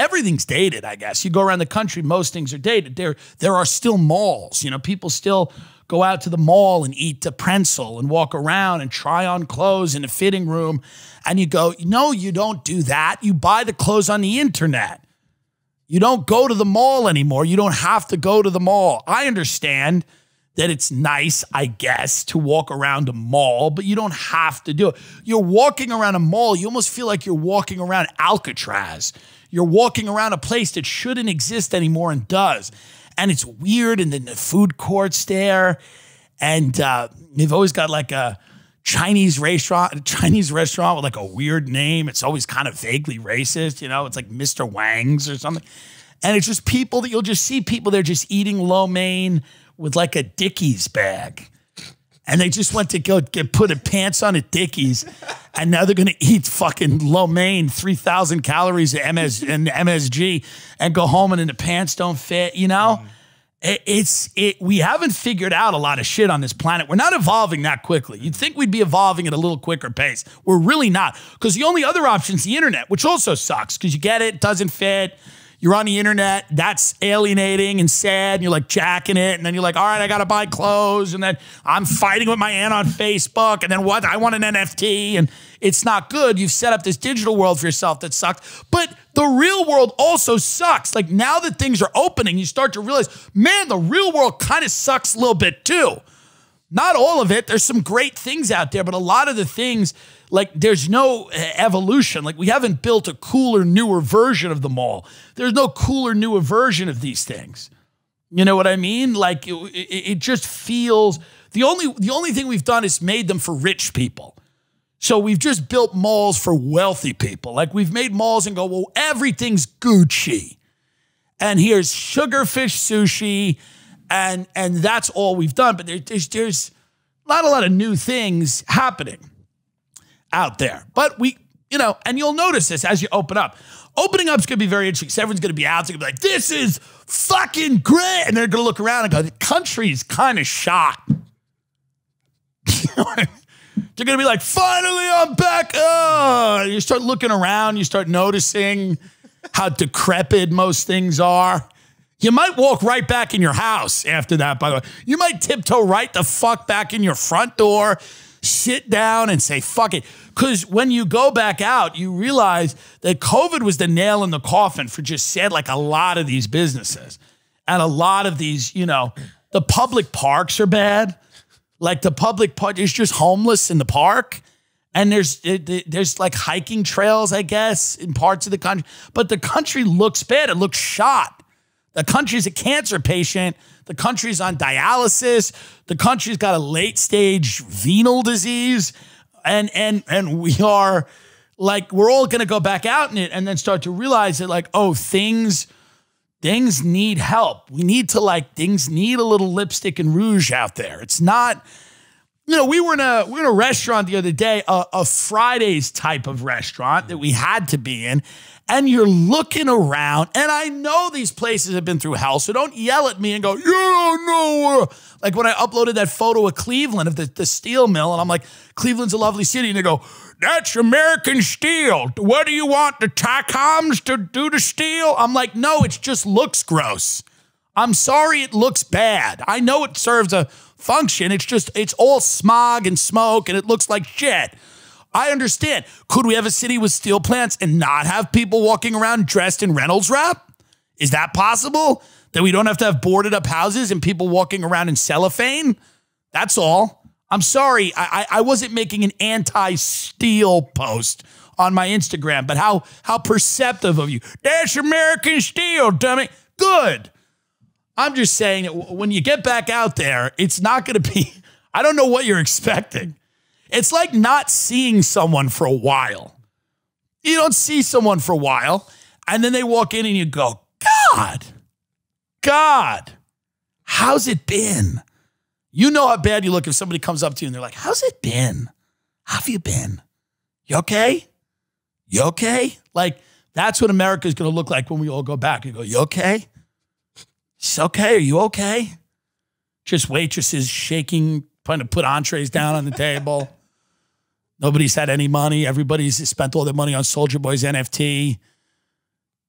everything's dated, I guess. You go around the country, most things are dated. There, there are still malls. You know, people still go out to the mall and eat a pretzel and walk around and try on clothes in a fitting room. And you go, no, you don't do that. You buy the clothes on the internet. You don't go to the mall anymore. You don't have to go to the mall. I understand that it's nice, I guess, to walk around a mall, but you don't have to do it. You're walking around a mall, you almost feel like you're walking around Alcatraz. You're walking around a place that shouldn't exist anymore and does. And it's weird. And then the food courts there. And uh, they've always got like a Chinese restaurant, a Chinese restaurant with like a weird name. It's always kind of vaguely racist, you know, it's like Mr. Wang's or something. And it's just people that you'll just see people there just eating lo mein with like a Dickies bag. And they just went to go get put a pants on at Dickies, and now they're gonna eat fucking lo mein, three thousand calories of MS and MSG, and go home and then the pants don't fit. You know, mm. it, it's it. We haven't figured out a lot of shit on this planet. We're not evolving that quickly. You'd think we'd be evolving at a little quicker pace. We're really not, because the only other option is the internet, which also sucks because you get it, doesn't fit you're on the internet, that's alienating and sad, and you're like jacking it, and then you're like, all right, I gotta buy clothes, and then I'm fighting with my aunt on Facebook, and then what? I want an NFT, and it's not good. You've set up this digital world for yourself that sucks. But the real world also sucks. Like now that things are opening, you start to realize, man, the real world kind of sucks a little bit too. Not all of it. There's some great things out there, but a lot of the things like there's no uh, evolution. Like we haven't built a cooler, newer version of the mall. There's no cooler, newer version of these things. You know what I mean? Like it, it, it just feels the only the only thing we've done is made them for rich people. So we've just built malls for wealthy people. Like we've made malls and go, well, everything's Gucci. And here's sugarfish sushi, and and that's all we've done. But there, there's there's not a lot of new things happening out there. But we, you know, and you'll notice this as you open up. Opening up is going to be very interesting. Everyone's going to be out there, going to be like, this is fucking great. And they're going to look around and go, the country's kind of shot. they're going to be like, finally, I'm back. Oh, you start looking around, you start noticing how decrepit most things are. You might walk right back in your house after that, by the way. You might tiptoe right the fuck back in your front door sit down and say, fuck it. Because when you go back out, you realize that COVID was the nail in the coffin for just said like a lot of these businesses. And a lot of these, you know, the public parks are bad. Like the public park is just homeless in the park. And there's eh, there's like hiking trails, I guess, in parts of the country. But the country looks bad. It looks shot. The country's a cancer patient the country's on dialysis. The country's got a late stage venal disease. And and and we are like we're all going to go back out in it and then start to realize that like oh things things need help. We need to like things need a little lipstick and rouge out there. It's not you know, we were in a we were in a restaurant the other day, a, a Fridays type of restaurant that we had to be in, and you're looking around, and I know these places have been through hell, so don't yell at me and go, you don't know. Like when I uploaded that photo of Cleveland, of the, the steel mill, and I'm like, Cleveland's a lovely city, and they go, that's American steel. What do you want, the TACOMs to do to steel? I'm like, no, it just looks gross. I'm sorry it looks bad. I know it serves a function. It's just, it's all smog and smoke, and it looks like shit. I understand. Could we have a city with steel plants and not have people walking around dressed in Reynolds wrap? Is that possible? That we don't have to have boarded up houses and people walking around in cellophane? That's all. I'm sorry. I, I, wasn't making an anti-steel post on my Instagram, but how how perceptive of you. That's American steel, dummy. Good. I'm just saying when you get back out there, it's not going to be, I don't know what you're expecting. It's like not seeing someone for a while. You don't see someone for a while, and then they walk in and you go, God, God, how's it been? You know how bad you look if somebody comes up to you and they're like, How's it been? How have you been? You okay? You okay? Like, that's what America is going to look like when we all go back. You go, You okay? It's okay. Are you okay? Just waitresses shaking, trying to put entrees down on the table. Nobody's had any money. Everybody's spent all their money on Soulja Boy's NFT.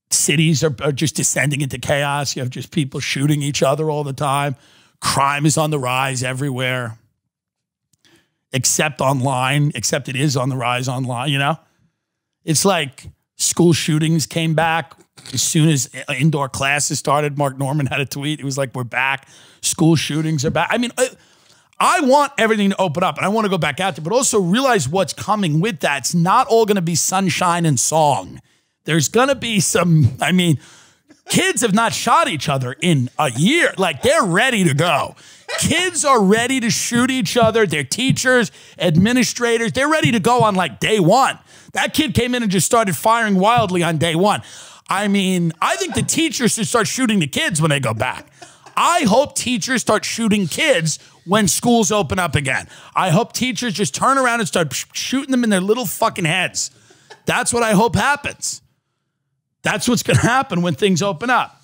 cities are, are just descending into chaos. You have just people shooting each other all the time. Crime is on the rise everywhere, except online, except it is on the rise online, you know? It's like school shootings came back as soon as uh, indoor classes started. Mark Normand had a tweet. It was like, we're back. School shootings are back. I mean, uh, I want everything to open up and I want to go back out there, but also realize what's coming with that. It's not all going to be sunshine and song. There's going to be some, I mean, kids have not shot each other in a year. Like they're ready to go. Kids are ready to shoot each other. Their teachers, administrators, they're ready to go on like day one. That kid came in and just started firing wildly on day one. I mean, I think the teachers should start shooting the kids when they go back. I hope teachers start shooting kids when schools open up again. I hope teachers just turn around and start shooting them in their little fucking heads. That's what I hope happens. That's what's going to happen when things open up.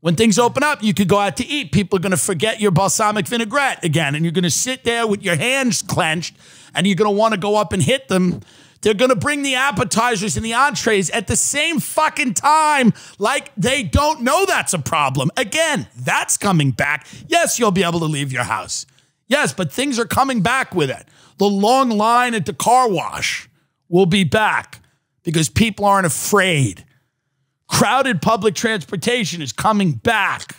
When things open up, you could go out to eat. People are going to forget your balsamic vinaigrette again, and you're going to sit there with your hands clenched, and you're going to want to go up and hit them they're going to bring the appetizers and the entrees at the same fucking time, like they don't know that's a problem. Again, that's coming back. Yes, you'll be able to leave your house. Yes, but things are coming back with it. The long line at the car wash will be back because people aren't afraid. Crowded public transportation is coming back.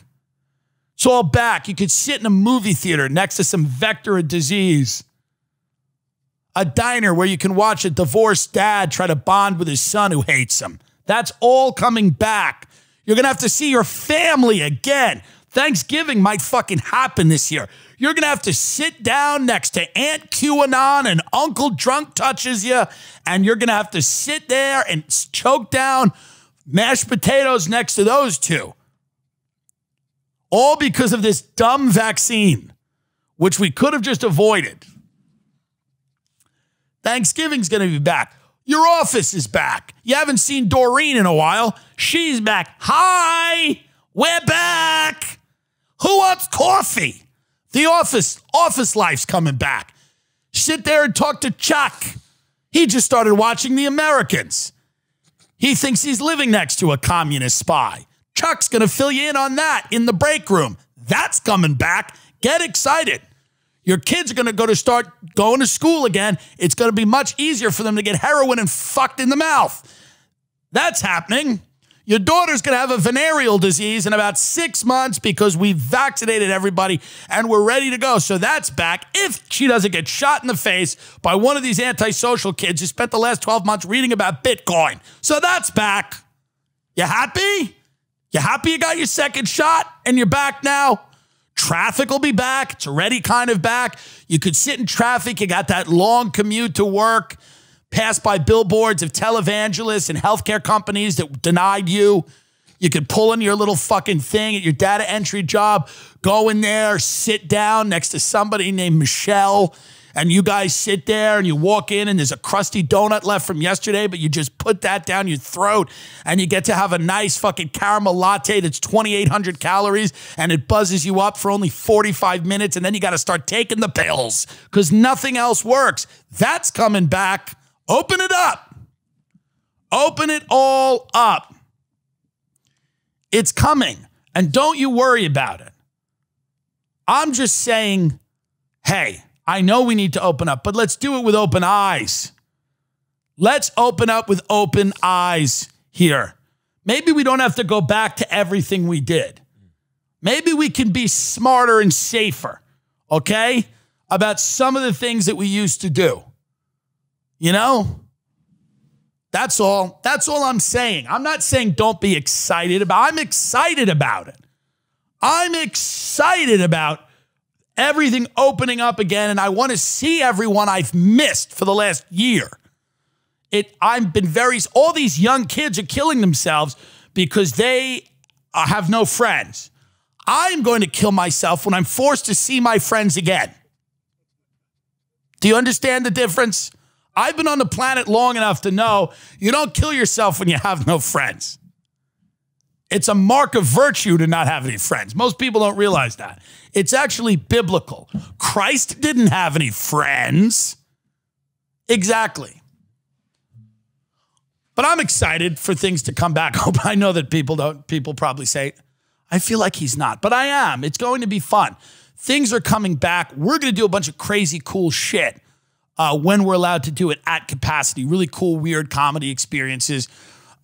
It's all back. You could sit in a movie theater next to some vector of disease a diner where you can watch a divorced dad try to bond with his son who hates him. That's all coming back. You're going to have to see your family again. Thanksgiving might fucking happen this year. You're going to have to sit down next to Aunt QAnon and Uncle Drunk touches you, and you're going to have to sit there and choke down mashed potatoes next to those two. All because of this dumb vaccine, which we could have just avoided. Thanksgiving's going to be back. Your office is back. You haven't seen Doreen in a while. She's back. Hi, we're back. Who wants coffee? The office, office life's coming back. Sit there and talk to Chuck. He just started watching The Americans. He thinks he's living next to a communist spy. Chuck's going to fill you in on that in the break room. That's coming back. Get excited. Your kids are going to go to start going to school again. It's going to be much easier for them to get heroin and fucked in the mouth. That's happening. Your daughter's going to have a venereal disease in about six months because we've vaccinated everybody and we're ready to go. So that's back if she doesn't get shot in the face by one of these antisocial kids who spent the last 12 months reading about Bitcoin. So that's back. You happy? You happy you got your second shot and you're back now? Traffic will be back. It's already kind of back. You could sit in traffic. You got that long commute to work, pass by billboards of televangelists and healthcare companies that denied you. You could pull in your little fucking thing at your data entry job, go in there, sit down next to somebody named Michelle and you guys sit there and you walk in and there's a crusty donut left from yesterday, but you just put that down your throat and you get to have a nice fucking caramel latte that's 2,800 calories and it buzzes you up for only 45 minutes and then you got to start taking the pills because nothing else works. That's coming back. Open it up. Open it all up. It's coming. And don't you worry about it. I'm just saying, hey, I know we need to open up, but let's do it with open eyes. Let's open up with open eyes here. Maybe we don't have to go back to everything we did. Maybe we can be smarter and safer, okay, about some of the things that we used to do. You know? That's all. That's all I'm saying. I'm not saying don't be excited about. I'm excited about it. I'm excited about everything opening up again, and I want to see everyone I've missed for the last year. It I've been very all these young kids are killing themselves because they uh, have no friends. I'm going to kill myself when I'm forced to see my friends again. Do you understand the difference? I've been on the planet long enough to know you don't kill yourself when you have no friends. It's a mark of virtue to not have any friends. Most people don't realize that. It's actually biblical. Christ didn't have any friends. Exactly. But I'm excited for things to come back. I know that people don't, people probably say, I feel like he's not, but I am. It's going to be fun. Things are coming back. We're going to do a bunch of crazy, cool shit uh, when we're allowed to do it at capacity. Really cool, weird comedy experiences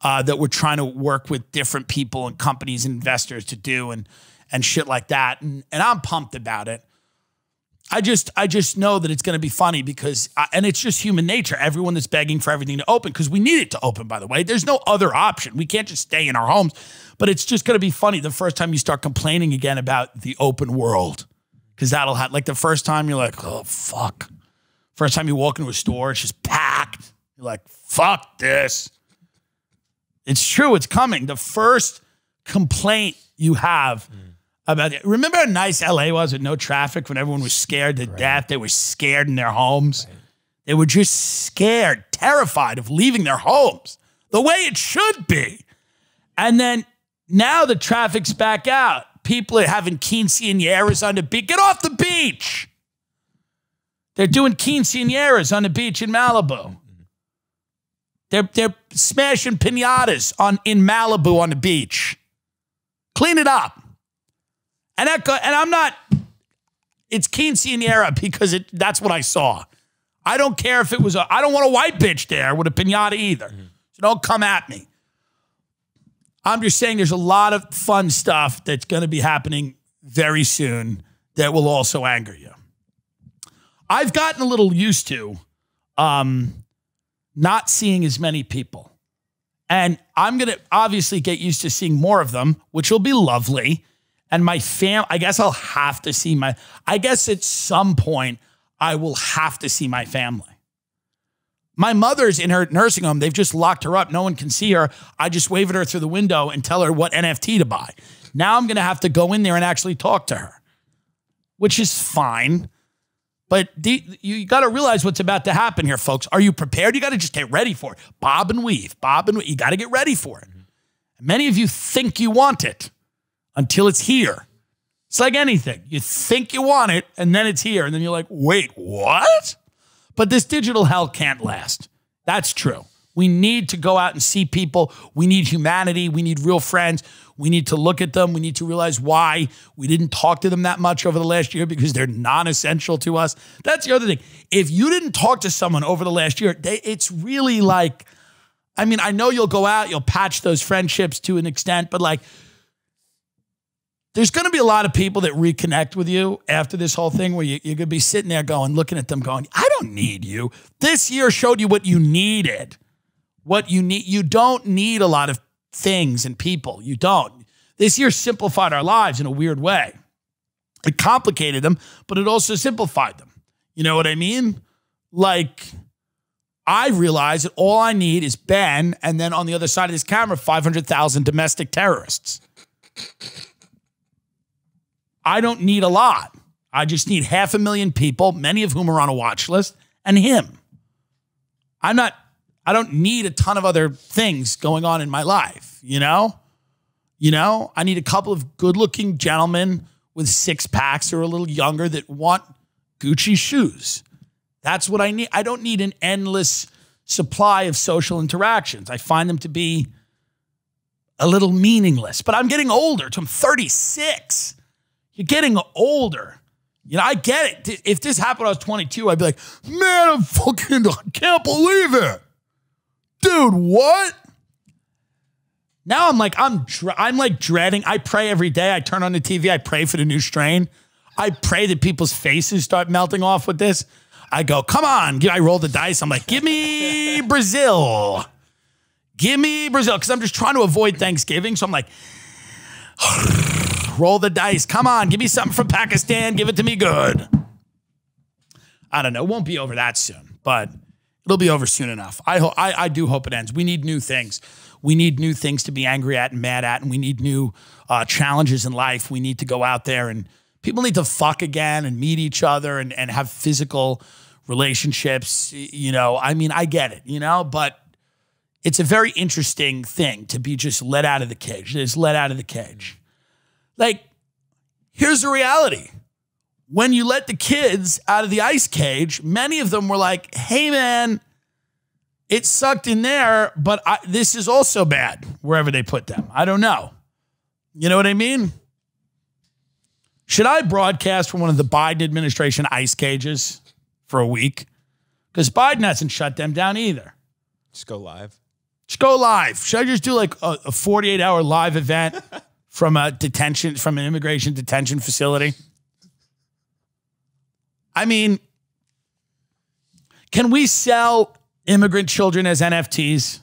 uh, that we're trying to work with different people and companies and investors to do and and shit like that. And and I'm pumped about it. I just I just know that it's going to be funny because I, and it's just human nature. Everyone that's begging for everything to open because we need it to open. By the way, there's no other option. We can't just stay in our homes. But it's just going to be funny the first time you start complaining again about the open world because that'll have like the first time you're like, oh fuck. First time you walk into a store, it's just packed. You're like, fuck this. It's true. It's coming. The first complaint you have. Mm about it. Remember how nice LA was with no traffic when everyone was scared to right. death? They were scared in their homes. Right. They were just scared, terrified of leaving their homes the way it should be. And then now the traffic's back out. People are having quinceañeras on the beach. Get off the beach. They're doing quinceañeras on the beach in Malibu. They're, they're smashing pinatas on, in Malibu on the beach. Clean it up. And that, and I'm not. It's quinceanera because it. That's what I saw. I don't care if it was a. I don't want a white bitch there with a pinata either. Mm-hmm. So don't come at me. I'm just saying there's a lot of fun stuff that's going to be happening very soon that will also anger you. I've gotten a little used to um, not seeing as many people. And I'm going to obviously get used to seeing more of them, which will be lovely and my fam, I guess I'll have to see my, I guess at some point I will have to see my family. My mother's in her nursing home. They've just locked her up. No one can see her. I just wave at her through the window and tell her what NFT to buy. Now I'm going to have to go in there and actually talk to her, which is fine. But the, you got to realize what's about to happen here, folks. Are you prepared? You got to just get ready for it. Bob and weave, bob and weave. You got to get ready for it. Many of you think you want it until it's here. It's like anything. You think you want it, and then it's here, and then you're like, wait, what? But this digital hell can't last. That's true. We need to go out and see people. We need humanity. We need real friends. We need to look at them. We need to realize why we didn't talk to them that much over the last year because they're non essential to us. That's the other thing. If you didn't talk to someone over the last year, they, it's really like, I mean, I know you'll go out, you'll patch those friendships to an extent, but like, there's going to be a lot of people that reconnect with you after this whole thing where you, you're going to be sitting there going, looking at them going, I don't need you. This year showed you what you needed. What you need. You don't need a lot of things and people. You don't. This year simplified our lives in a weird way. It complicated them, but it also simplified them. You know what I mean? Like, I realize that all I need is Ben, and then on the other side of this camera, 500,000 domestic terrorists. I don't need a lot. I just need half a million people, many of whom are on a watch list, and him. I'm not, I don't need a ton of other things going on in my life, you know? You know, I need a couple of good looking gentlemen with six packs or a little younger that want Gucci shoes. That's what I need. I don't need an endless supply of social interactions. I find them to be a little meaningless, but I'm getting older. I'm 36. You're getting older. You know, I get it. If this happened when I was 22, I'd be like, man, I'm fucking, I can't believe it. Dude, what? Now I'm like, I'm, I'm like dreading. I pray every day. I turn on the TV. I pray for the new strain. I pray that people's faces start melting off with this. I go, come on. I roll the dice. I'm like, give me Brazil. Give me Brazil. Cause I'm just trying to avoid Thanksgiving. So I'm like, Roll the dice. Come on, give me something from Pakistan. Give it to me good. I don't know. It won't be over that soon, but it'll be over soon enough. I, ho- I, I do hope it ends. We need new things. We need new things to be angry at and mad at, and we need new uh, challenges in life. We need to go out there and people need to fuck again and meet each other and, and have physical relationships. You know, I mean, I get it, you know, but it's a very interesting thing to be just let out of the cage. Just let out of the cage. Like, here's the reality. When you let the kids out of the ice cage, many of them were like, hey, man, it sucked in there, but I, this is also bad wherever they put them. I don't know. You know what I mean? Should I broadcast from one of the Biden administration ice cages for a week? Because Biden hasn't shut them down either. Just go live. Just go live. Should I just do like a, a 48 hour live event from a detention, from an immigration detention facility? I mean, can we sell immigrant children as NFTs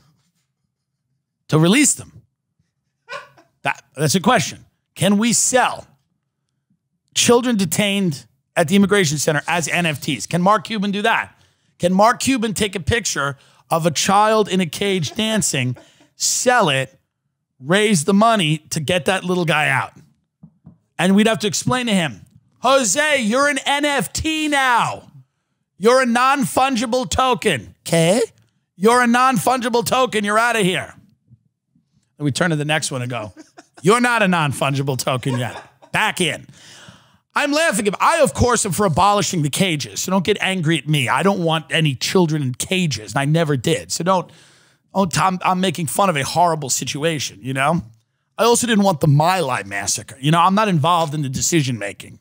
to release them? That, that's a question. Can we sell children detained at the immigration center as NFTs? Can Mark Cuban do that? Can Mark Cuban take a picture of a child in a cage dancing, sell it, raise the money to get that little guy out? And we'd have to explain to him, Jose, you're an NFT now. You're a non fungible token. Okay? You're a non fungible token. You're out of here. And we turn to the next one and go, You're not a non fungible token yet. Back in. I'm laughing. I, of course, am for abolishing the cages. So don't get angry at me. I don't want any children in cages, and I never did. So don't, oh, don't I'm, I'm making fun of a horrible situation, you know? I also didn't want the My Lai massacre. You know, I'm not involved in the decision making.